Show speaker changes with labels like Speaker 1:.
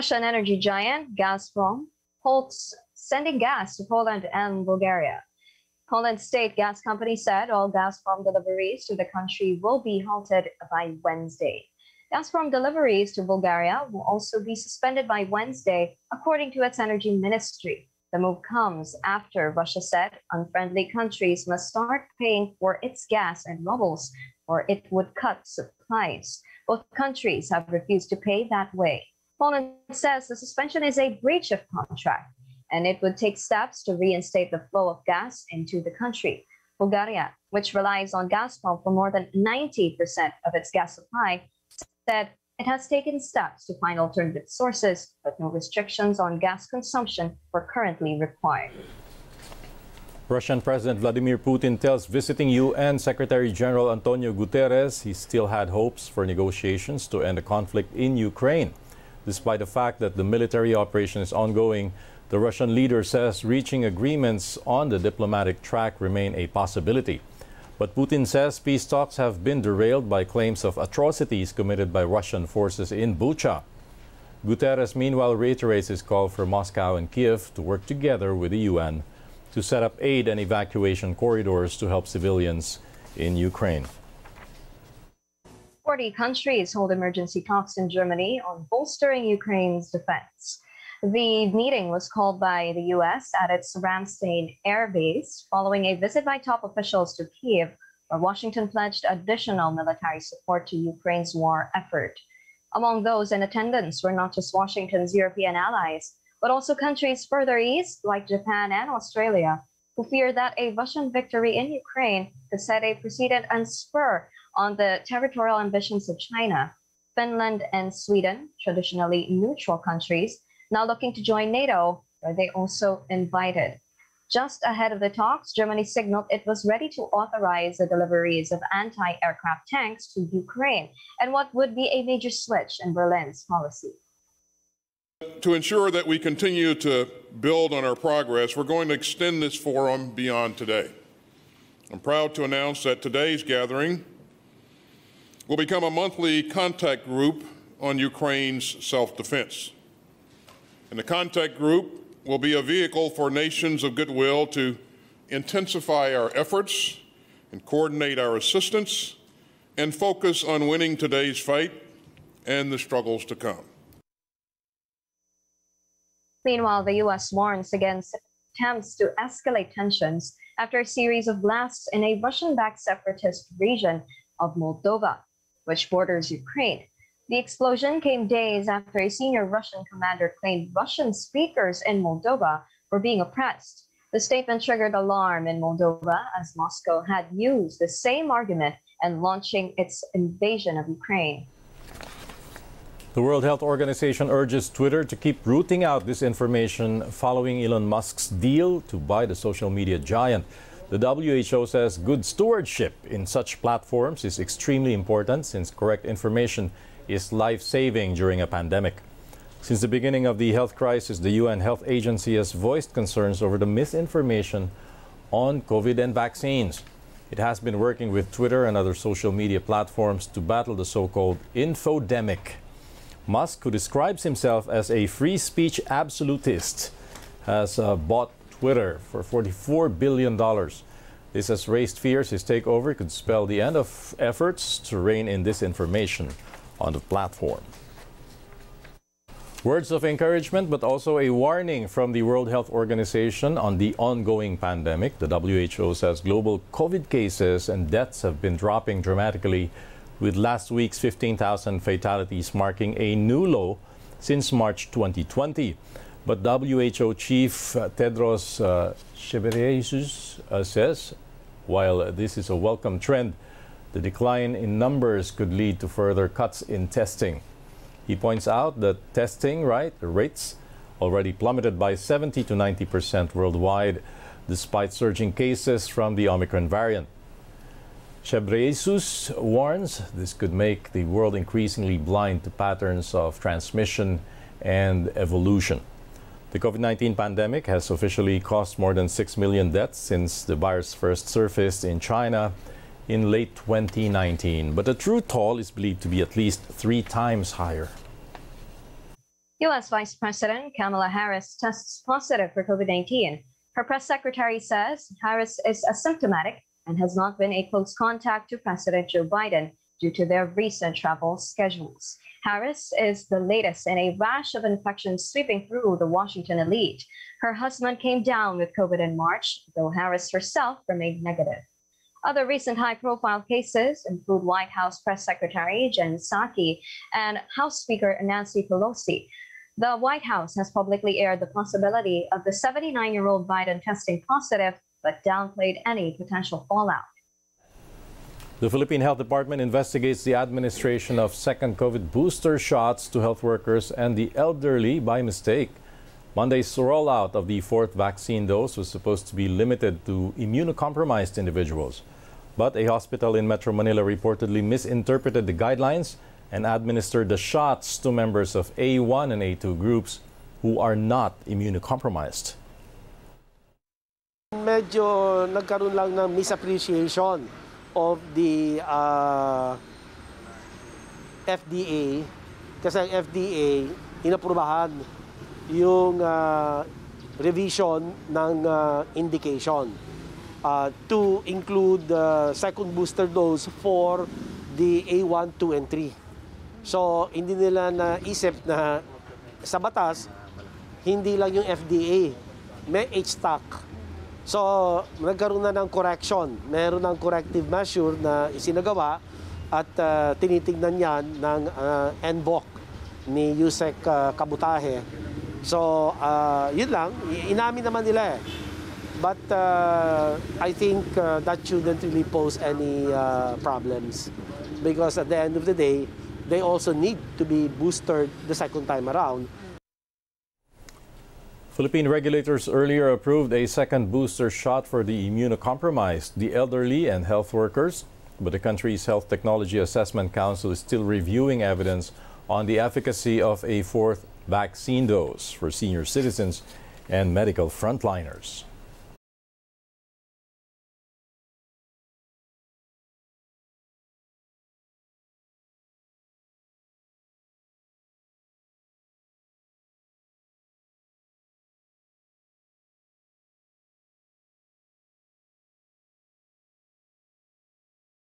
Speaker 1: Russian energy giant Gazprom halts sending gas to Poland and Bulgaria. Poland state gas company said all Gazprom deliveries to the country will be halted by Wednesday. Gazprom deliveries to Bulgaria will also be suspended by Wednesday, according to its energy ministry. The move comes after Russia said unfriendly countries must start paying for its gas and rubles, or it would cut supplies. Both countries have refused to pay that way. Poland says the suspension is a breach of contract and it would take steps to reinstate the flow of gas into the country. Bulgaria, which relies on Gazprom for more than 90% of its gas supply, said it has taken steps to find alternative sources, but no restrictions on gas consumption were currently required.
Speaker 2: Russian President Vladimir Putin tells visiting UN Secretary General Antonio Guterres he still had hopes for negotiations to end the conflict in Ukraine. Despite the fact that the military operation is ongoing, the Russian leader says reaching agreements on the diplomatic track remain a possibility. But Putin says peace talks have been derailed by claims of atrocities committed by Russian forces in Bucha. Guterres meanwhile reiterates his call for Moscow and Kiev to work together with the UN to set up aid and evacuation corridors to help civilians in Ukraine.
Speaker 1: 40 countries hold emergency talks in Germany on bolstering Ukraine's defense. The meeting was called by the U.S. at its Ramstein air base following a visit by top officials to Kiev, where Washington pledged additional military support to Ukraine's war effort. Among those in attendance were not just Washington's European allies, but also countries further east, like Japan and Australia, who fear that a Russian victory in Ukraine could set a precedent and spur on the territorial ambitions of China. Finland and Sweden, traditionally neutral countries, now looking to join NATO, where they also invited. Just ahead of the talks, Germany signaled it was ready to authorize the deliveries of anti aircraft tanks to Ukraine, and what would be a major switch in Berlin's policy.
Speaker 3: To ensure that we continue to build on our progress, we're going to extend this forum beyond today. I'm proud to announce that today's gathering will become a monthly contact group on Ukraine's self defense. And the contact group will be a vehicle for nations of goodwill to intensify our efforts and coordinate our assistance and focus on winning today's fight and the struggles to come.
Speaker 1: Meanwhile, the U.S. warns against attempts to escalate tensions after a series of blasts in a Russian backed separatist region of Moldova, which borders Ukraine. The explosion came days after a senior Russian commander claimed Russian speakers in Moldova were being oppressed. The statement triggered alarm in Moldova as Moscow had used the same argument in launching its invasion of Ukraine.
Speaker 2: The World Health Organization urges Twitter to keep rooting out disinformation following Elon Musk's deal to buy the social media giant. The WHO says good stewardship in such platforms is extremely important since correct information is life saving during a pandemic. Since the beginning of the health crisis, the UN Health Agency has voiced concerns over the misinformation on COVID and vaccines. It has been working with Twitter and other social media platforms to battle the so called infodemic. Musk, who describes himself as a free speech absolutist, has uh, bought Twitter for $44 billion. This has raised fears his takeover could spell the end of efforts to rein in disinformation on the platform. Words of encouragement, but also a warning from the World Health Organization on the ongoing pandemic. The WHO says global COVID cases and deaths have been dropping dramatically, with last week's 15,000 fatalities marking a new low since March 2020. But WHO Chief uh, Tedros uh, Ghebreyesus uh, says, while this is a welcome trend, the decline in numbers could lead to further cuts in testing. He points out that testing right, rates already plummeted by 70 to 90 percent worldwide, despite surging cases from the Omicron variant. Ghebreyesus warns this could make the world increasingly blind to patterns of transmission and evolution. The COVID 19 pandemic has officially caused more than 6 million deaths since the virus first surfaced in China in late 2019, but the true toll is believed to be at least three times higher.
Speaker 1: U.S. Vice President Kamala Harris tests positive for COVID 19. Her press secretary says Harris is asymptomatic and has not been a close contact to President Joe Biden due to their recent travel schedules. Harris is the latest in a rash of infections sweeping through the Washington elite. Her husband came down with COVID in March, though Harris herself remained negative. Other recent high profile cases include White House Press Secretary Jen Psaki and House Speaker Nancy Pelosi. The White House has publicly aired the possibility of the 79 year old Biden testing positive, but downplayed any potential fallout.
Speaker 2: The Philippine Health Department investigates the administration of second COVID booster shots to health workers and the elderly by mistake. Monday's rollout of the fourth vaccine dose was supposed to be limited to immunocompromised individuals. But a hospital in Metro Manila reportedly misinterpreted the guidelines and administered the shots to members of A1 and A2 groups who are not immunocompromised.
Speaker 4: Medyo nagkaroon lang ng misappreciation of the uh, FDA kasi ang FDA inaprubahan yung uh, revision ng uh, indication uh, to include the second booster dose for the A1, 2, and 3. So, hindi nila naisip na sa batas, hindi lang yung FDA, may H-stock. So, nagkaroon na ng correction. Meron ng corrective measure na isinagawa at uh, tinitingnan yan ng uh, NBOC ni Yusek uh, Kabutahe. So, uh, yun lang. Inamin naman nila eh. But uh, I think uh, that shouldn't really pose any uh, problems. Because at the end of the day, they also need to be boosted the second time around.
Speaker 2: Philippine regulators earlier approved a second booster shot for the immunocompromised, the elderly, and health workers. But the country's Health Technology Assessment Council is still reviewing evidence on the efficacy of a fourth vaccine dose for senior citizens and medical frontliners.